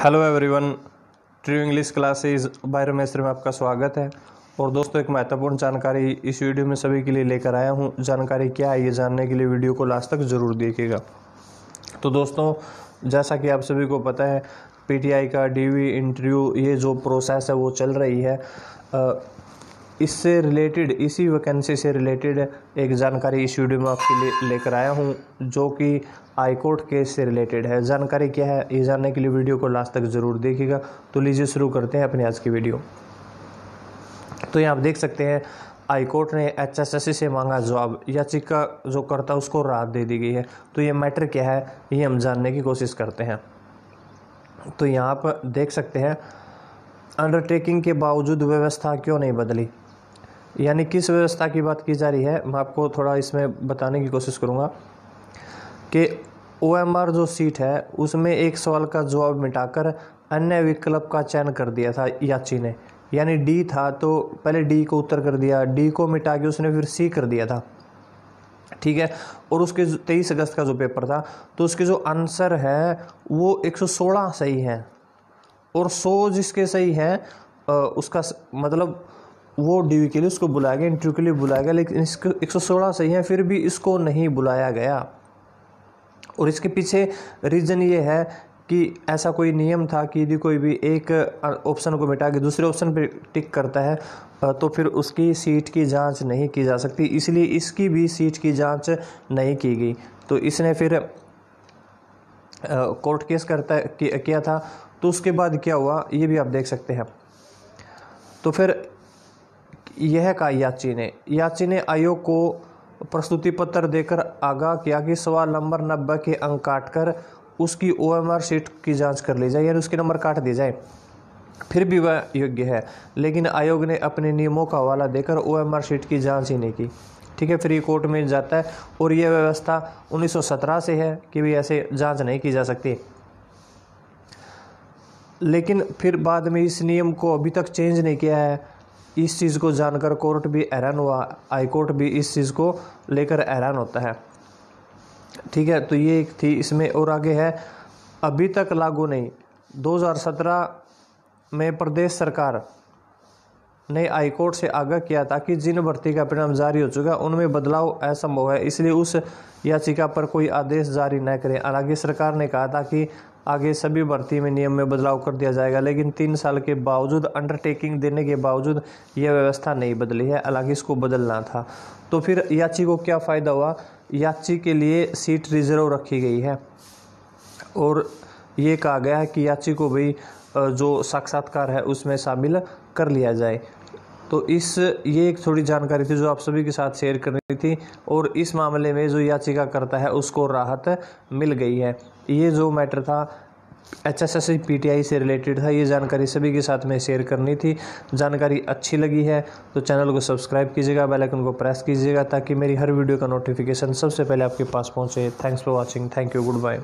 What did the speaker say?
Hello everyone true English classes by Ramesh में आपका स्वागत है। और दोस्तों, एक महत्वपूर्ण जानकारी इस वीडियो में सभी के लिए लेकर आया हूँ। जानकारी क्या है ये जानने के लिए वीडियो को लास्ट तक ज़रूर देखिएगा। तो दोस्तों, जैसा कि आप सभी को पता है पीटीआई का डीवी इंटरव्यू ये जो प्रोसेस है वो चल रही है। इससे रिलेटेड इसी वैकेंसी से रिलेटेड एक जानकारी इस वीडियो में आपके लिए लेकर आया हूँ, जो कि हाईकोर्ट केस से रिलेटेड है। जानकारी क्या है, ये जानने के लिए वीडियो को लास्ट तक ज़रूर देखिएगा। तो लीजिए शुरू करते हैं अपनी आज की वीडियो तो यहाँ आप देख सकते हैं हाईकोर्ट ने एचएसएससी से मांगा जवाब। याचिका जो करता, उसको राहत दे दी गई है। तो ये मैटर क्या है, ये हम जानने की कोशिश करते हैं। तो यहाँ पर देख सकते हैं अंडरटेकिंग के बावजूद व्यवस्था क्यों नहीं बदली? यानी किस व्यवस्था की बात की जा रही है, मैं आपको थोड़ा इसमें बताने की कोशिश करूँगा कि ओएमआर जो सीट है, उसमें एक सवाल का जवाब मिटाकर अन्य विकल्प का चयन कर दिया था याची ने। यानी डी था तो पहले डी को उत्तर कर दिया डी को मिटा के उसने फिर सी कर दिया था। ठीक है? और उसके तेईस अगस्त का जो पेपर था तो उसके जो आंसर है, वो 116 सही है। और 100 जिसके सही है उसका मतलब वो डी के लिए उसको बुलाया गया, इंटरव्यू के लिए बुलाया गया, लेकिन इसको एक सौ सोलह सही है, फिर भी इसको नहीं बुलाया गया। और इसके पीछे रीज़न ये है कि ऐसा कोई नियम था कि यदि कोई भी एक ऑप्शन को मिटा के दूसरे ऑप्शन पर टिक करता है तो फिर उसकी सीट की जाँच नहीं की जा सकती। इसलिए इसकी भी सीट की जाँच नहीं की गई। तो इसने फिर कोर्ट केस करता किया था। तो उसके बाद क्या हुआ, ये भी आप देख सकते हैं। तो फिर यह कहा याची ने। याची ने आयोग को प्रस्तुति पत्र देकर आगाह किया कि सवाल नंबर नब्बे के अंक काटकर उसकी ओ एम आर शीट की जाँच कर ली जाए यानी उसके नंबर काट दिए जाए। फिर भी वह योग्य है, लेकिन आयोग ने अपने नियमों का हवाला देकर ओ एम आर शीट की जाँच ही नहीं की। ठीक है, फिर कोर्ट में जाता है और यह व्यवस्था 1917 से है कि भी ऐसे जाँच नहीं की जा सकती। लेकिन फिर बाद में इस नियम को अभी तक चेंज नहीं किया है। इस चीज़ को जानकर कोर्ट भी हैरान हुआ, हाई कोर्ट भी इस चीज़ को लेकर हैरान होता है। ठीक है तो ये एक थी इसमें और आगे है, अभी तक लागू नहीं। 2017 में प्रदेश सरकार ने हाईकोर्ट से आगाह किया था कि जिन भर्ती का परिणाम जारी हो चुका है, उनमें बदलाव असंभव है, इसलिए उस याचिका पर कोई आदेश जारी न करें। हालाँकि सरकार ने कहा था कि आगे सभी भर्ती में नियम में बदलाव कर दिया जाएगा, लेकिन तीन साल के बावजूद अंडरटेकिंग देने के बावजूद यह व्यवस्था नहीं बदली है, हालाँकि इसको बदलना था। तो फिर याची को क्या फ़ायदा हुआ? याची के लिए सीट रिज़र्व रखी गई है और ये कहा गया है कि याची को भी जो साक्षात्कार है, उसमें शामिल कर लिया जाए। तो इस, ये एक थोड़ी जानकारी थी जो आप सभी के साथ शेयर करनी थी और इस मामले में जो याचिका करता है उसको राहत मिल गई है। ये जो मैटर था H S S P T I से रिलेटेड था, ये जानकारी सभी के साथ में शेयर करनी थी। जानकारी अच्छी लगी है तो चैनल को सब्सक्राइब कीजिएगा बेल आइकन को प्रेस कीजिएगा ताकि मेरी हर वीडियो का नोटिफिकेशन सबसे पहले आपके पास पहुँचे। Thanks for watching thank you goodbye